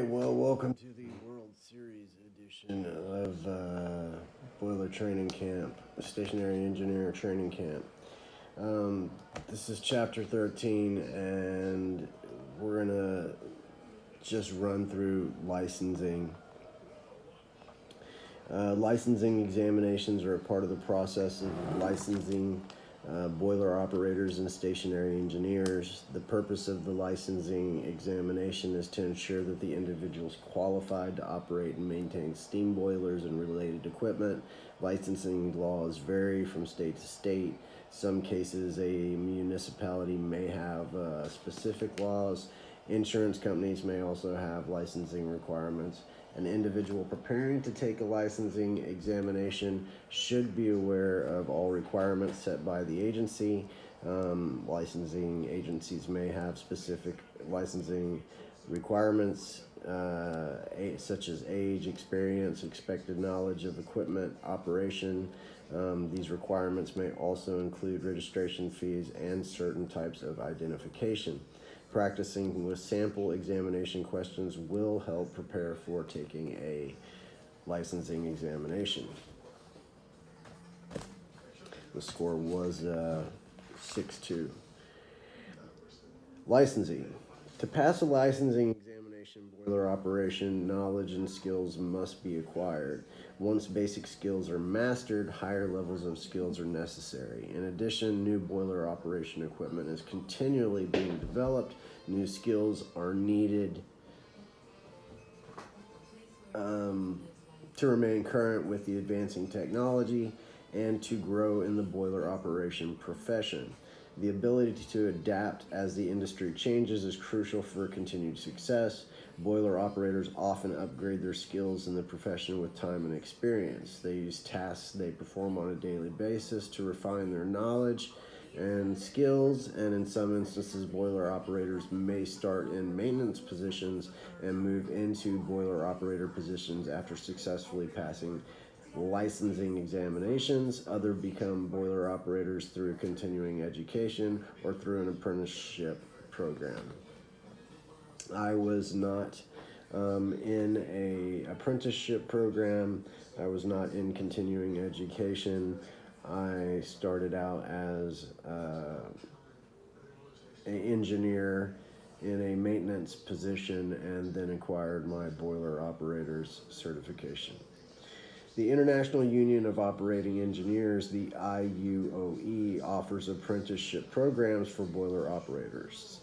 right, well, welcome to the World Series edition of uh, Boiler Training Camp, Stationary Engineer Training Camp. Um, this is chapter 13, and we're going to just run through licensing. Uh, licensing examinations are a part of the process of licensing uh, boiler operators and stationary engineers. The purpose of the licensing examination is to ensure that the individual is qualified to operate and maintain steam boilers and related equipment. Licensing laws vary from state to state. Some cases, a municipality may have uh, specific laws. Insurance companies may also have licensing requirements. An individual preparing to take a licensing examination should be aware of all requirements set by the agency. Um, licensing agencies may have specific licensing requirements uh, such as age, experience, expected knowledge of equipment operation. Um, these requirements may also include registration fees and certain types of identification. Practicing with sample examination questions will help prepare for taking a licensing examination. The score was uh, 6 2. Licensing. To pass a licensing examination, boiler operation knowledge and skills must be acquired. Once basic skills are mastered, higher levels of skills are necessary. In addition, new boiler operation equipment is continually being developed. New skills are needed um, to remain current with the advancing technology and to grow in the boiler operation profession. The ability to adapt as the industry changes is crucial for continued success. Boiler operators often upgrade their skills in the profession with time and experience. They use tasks they perform on a daily basis to refine their knowledge and skills, and in some instances, boiler operators may start in maintenance positions and move into boiler operator positions after successfully passing licensing examinations. Other become boiler operators through continuing education or through an apprenticeship program. I was not um, in a apprenticeship program. I was not in continuing education. I started out as uh, an engineer in a maintenance position and then acquired my boiler operator's certification. The International Union of Operating Engineers, the IUOE, offers apprenticeship programs for boiler operators.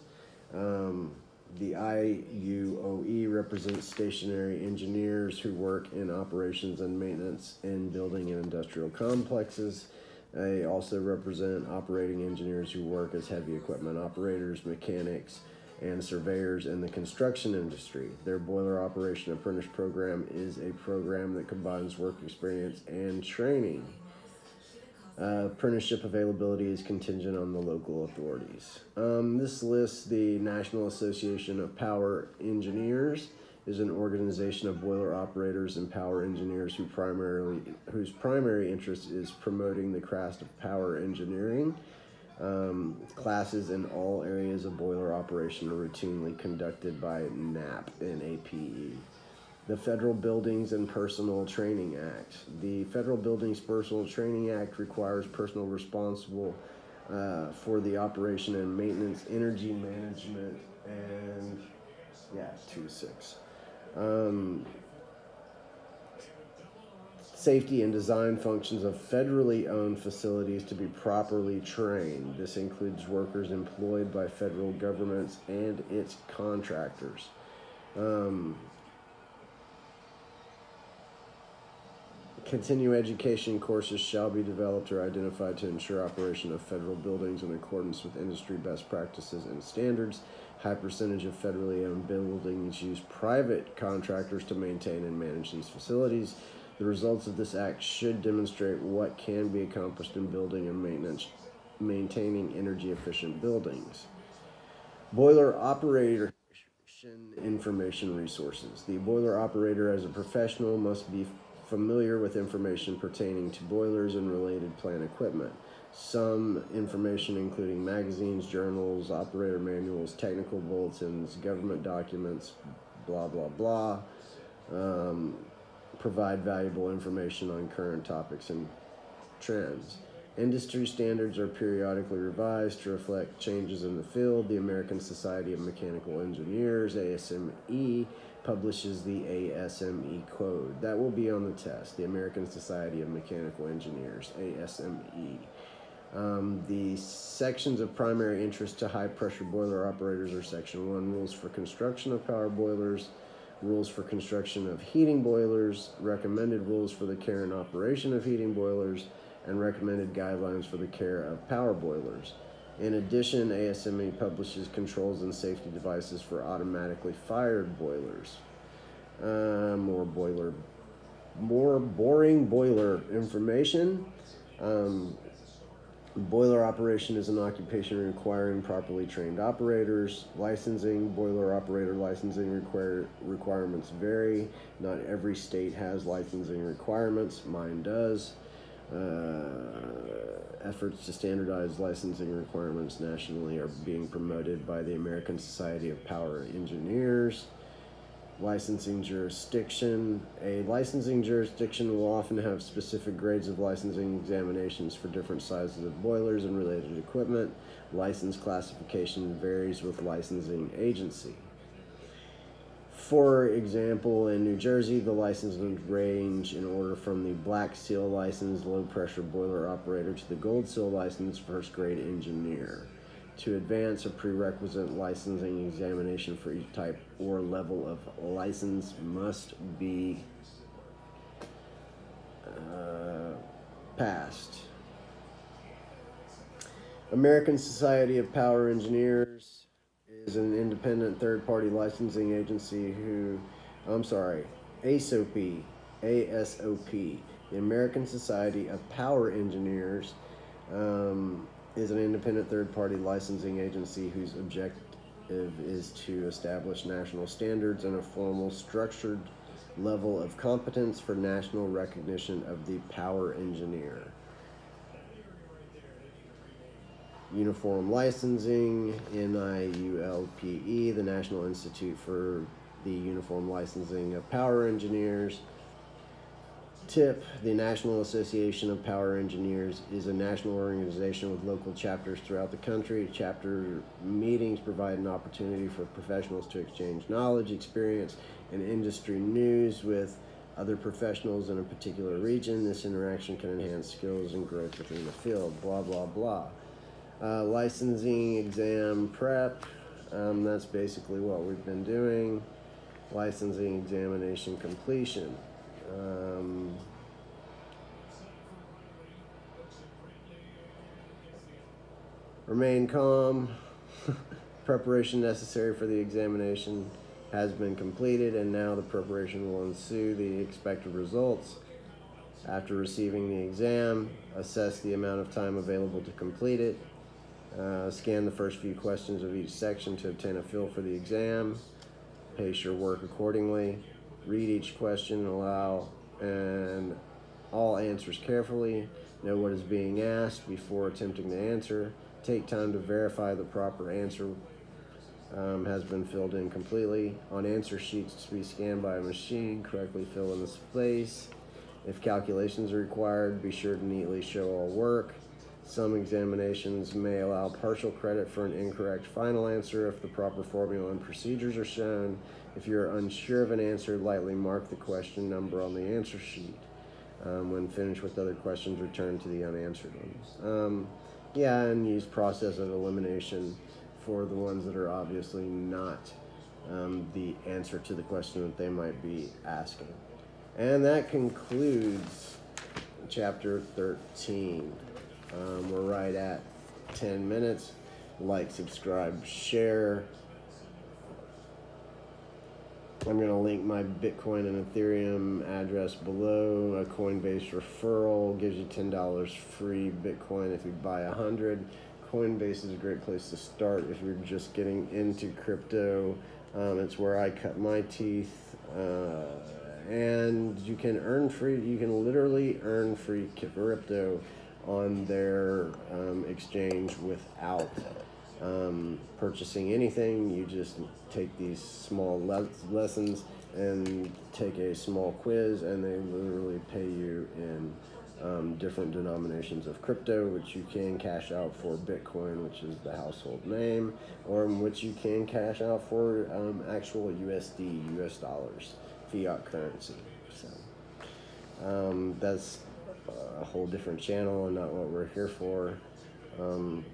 Um, the IUOE represents stationary engineers who work in operations and maintenance in building and industrial complexes. They also represent operating engineers who work as heavy equipment operators, mechanics, and surveyors in the construction industry. Their boiler operation apprentice program is a program that combines work experience and training. Uh, apprenticeship availability is contingent on the local authorities. Um, this lists the National Association of Power Engineers is an organization of boiler operators and power engineers who primarily whose primary interest is promoting the craft of power engineering um, classes in all areas of boiler operation are routinely conducted by NAP and APE. The Federal Buildings and Personal Training Act. The Federal Buildings Personal Training Act requires personnel responsible uh, for the operation and maintenance, energy management, and yeah, two six. Um, safety and design functions of federally owned facilities to be properly trained. This includes workers employed by federal governments and its contractors. Um, continue education courses shall be developed or identified to ensure operation of federal buildings in accordance with industry best practices and standards. High percentage of federally owned buildings use private contractors to maintain and manage these facilities. The results of this act should demonstrate what can be accomplished in building and maintenance, maintaining energy efficient buildings. Boiler operator information resources. The boiler operator as a professional must be familiar with information pertaining to boilers and related plant equipment. Some information, including magazines, journals, operator manuals, technical bulletins, government documents, blah, blah, blah. Um, provide valuable information on current topics and trends. Industry standards are periodically revised to reflect changes in the field. The American Society of Mechanical Engineers, ASME, publishes the ASME code. That will be on the test. The American Society of Mechanical Engineers, ASME. Um, the sections of primary interest to high pressure boiler operators are Section 1 Rules for Construction of Power Boilers, Rules for Construction of Heating Boilers, Recommended Rules for the Care and Operation of Heating Boilers, and Recommended Guidelines for the Care of Power Boilers. In addition, ASME publishes controls and safety devices for automatically fired boilers. Uh, more boiler, more boring boiler information. Um, Boiler operation is an occupation requiring properly trained operators. Licensing, boiler operator licensing require, requirements vary. Not every state has licensing requirements, mine does. Uh, efforts to standardize licensing requirements nationally are being promoted by the American Society of Power Engineers. Licensing jurisdiction. A licensing jurisdiction will often have specific grades of licensing examinations for different sizes of boilers and related equipment. License classification varies with licensing agency. For example, in New Jersey, the licenses range in order from the Black Seal license, low pressure boiler operator to the Gold Seal license, first grade engineer. To advance, a prerequisite licensing examination for each type or level of license must be uh, passed. American Society of Power Engineers is an independent third party licensing agency who, I'm sorry, ASOP, ASOP, the American Society of Power Engineers. Um, is an independent third party licensing agency whose objective is to establish national standards and a formal, structured level of competence for national recognition of the power engineer. Uniform Licensing, NIULPE, the National Institute for the Uniform Licensing of Power Engineers Tip The National Association of Power Engineers is a national organization with local chapters throughout the country. Chapter meetings provide an opportunity for professionals to exchange knowledge, experience, and industry news with other professionals in a particular region. This interaction can enhance skills and growth within the field. Blah, blah, blah. Uh, licensing exam prep. Um, that's basically what we've been doing. Licensing examination completion. Um, remain calm. preparation necessary for the examination has been completed, and now the preparation will ensue the expected results. After receiving the exam, assess the amount of time available to complete it. Uh, scan the first few questions of each section to obtain a feel for the exam. Pace your work accordingly read each question and allow and all answers carefully, know what is being asked before attempting to answer, take time to verify the proper answer um, has been filled in completely. On answer sheets to be scanned by a machine, correctly fill in the space. If calculations are required, be sure to neatly show all work. Some examinations may allow partial credit for an incorrect final answer if the proper formula and procedures are shown. If you're unsure of an answer, lightly mark the question number on the answer sheet. Um, when finished with other questions, return to the unanswered ones. Um, yeah, and use process of elimination for the ones that are obviously not um, the answer to the question that they might be asking. And that concludes chapter 13. Um, we're right at 10 minutes. Like, subscribe, share. I'm going to link my Bitcoin and Ethereum address below. A Coinbase referral gives you $10 free Bitcoin if you buy 100. Coinbase is a great place to start if you're just getting into crypto. Um, it's where I cut my teeth. Uh, and you can earn free, you can literally earn free crypto on their um, exchange without um, purchasing anything, you just take these small le- lessons and take a small quiz, and they literally pay you in um, different denominations of crypto, which you can cash out for Bitcoin, which is the household name, or which you can cash out for um, actual USD, US dollars, fiat currency. So um, that's a whole different channel and not what we're here for. Um,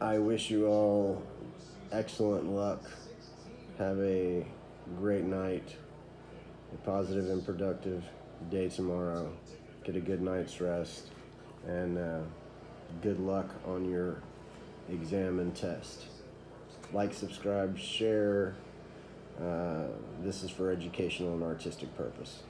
I wish you all excellent luck. Have a great night, a positive and productive day tomorrow. Get a good night's rest, and uh, good luck on your exam and test. Like, subscribe, share. Uh, this is for educational and artistic purpose.